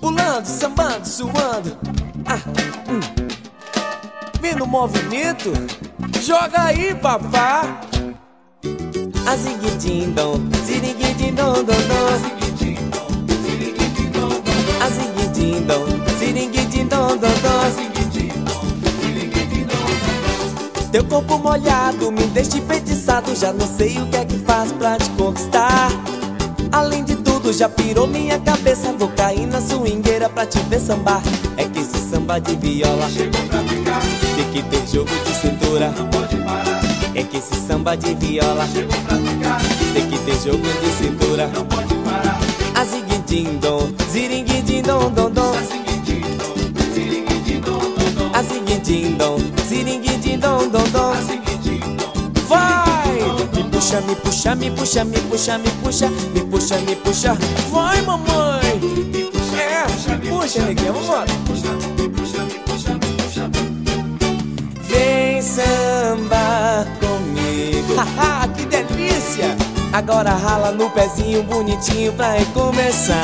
Pulando, sambando, suando. Ah, hum. Vendo o movimento? Joga aí, papá. Aziguidindom, ziringuidindom, dom, dom. Aziguidindom, ziringuidindom, dom, dom. Teu corpo molhado me deixa enfeitiçado Já não sei o que é que faz pra te conquistar Além de tudo, já pirou minha cabeça. Vou cair na swingueira pra te ver sambar. É que esse samba de viola Chegou pra ficar. Tem que ter jogo de cintura. Não pode parar. É que esse samba de viola Chegou pra ficar. Tem que ter jogo de cintura. Não pode parar. Aziguidindom, ziringuidindom, dom, dom Aziguidindom, ziringuidindom, dom, dom Aziguidindom, ziringuidindom, dom, dom! Me puxa, me puxa, me puxa, me puxa, me puxa, me puxa, me puxa. Vai, mamãe! me puxa, É, puxa, me puxa, neguinha, vambora. puxa, me puxa, me puxa, me puxa Vem sambar comigo. Haha, que delícia! Agora rala no pezinho bonitinho pra recomeçar.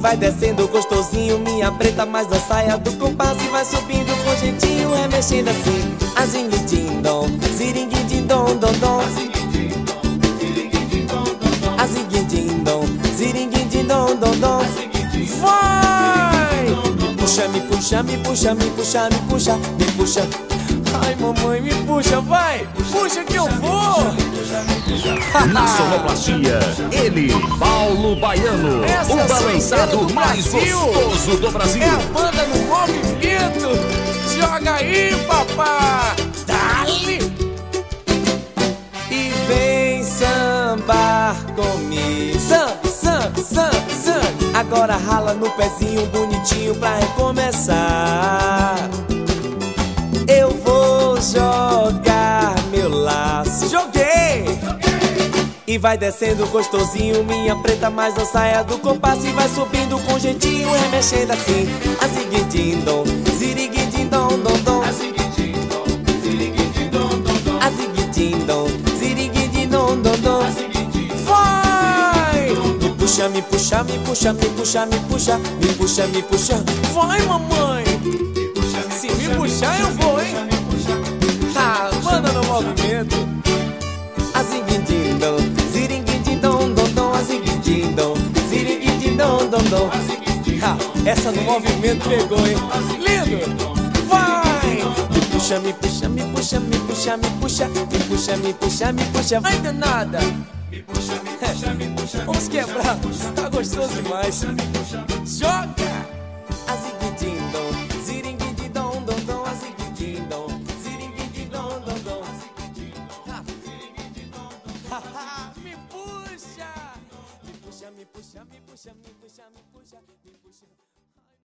Vai descendo gostosinho, minha preta, mais a saia do compasso E vai subindo com jeitinho, remexendo assim. Azinguidindom, ziringuidindom, dom, dom Aziguidindom, ziringuidindom, dom, dom Azinguidindom, ziringuidindom, dom, dom Aziguidindom, Vai! Puxa, me puxa, me puxa, me puxa, me puxa, me puxa Ai, mamãe, me puxa, vai! Puxa que eu vou! Na sonoplastia, ele, Paulo Baiano, Essa o é balançado mais gostoso do Brasil. É a banda no movimento! Joga aí, papá! Dale! E vem sambar comigo. Sam, sam, sam, sam. Agora rala no pezinho bonitinho pra recomeçar. Eu vou jogar meu laço. Joguei! E vai descendo gostosinho, minha preta, mais a saia do compasso E vai subindo com jeitinho, remexendo assim Aziguidindom, ziriguidindom, dom, dom Aziguidindom, ziringuidindom, dom, dom Aziguidindom, ziriguidindom, dom, dom Vai! Me puxa, me puxa, me puxa, me puxa, me puxa Me puxa, me puxa Vai, mamãe! Se me puxar, eu vou, movimento Aziguidindom, ziringuidindom, dom, dom Aziguidindom, ziringuidindom, dom, dom Ah, essa no movimento pegou, hein? Lindo! Vai! Me puxa, me puxa, me puxa, me puxa, me puxa Me puxa, me puxa, me puxa Vai danada! Me puxa, me puxa, me puxa Vamos quebrar, tá gostoso demais Joga! Aziguidindom, 不想你不想你不想你不想你不想你不想你不想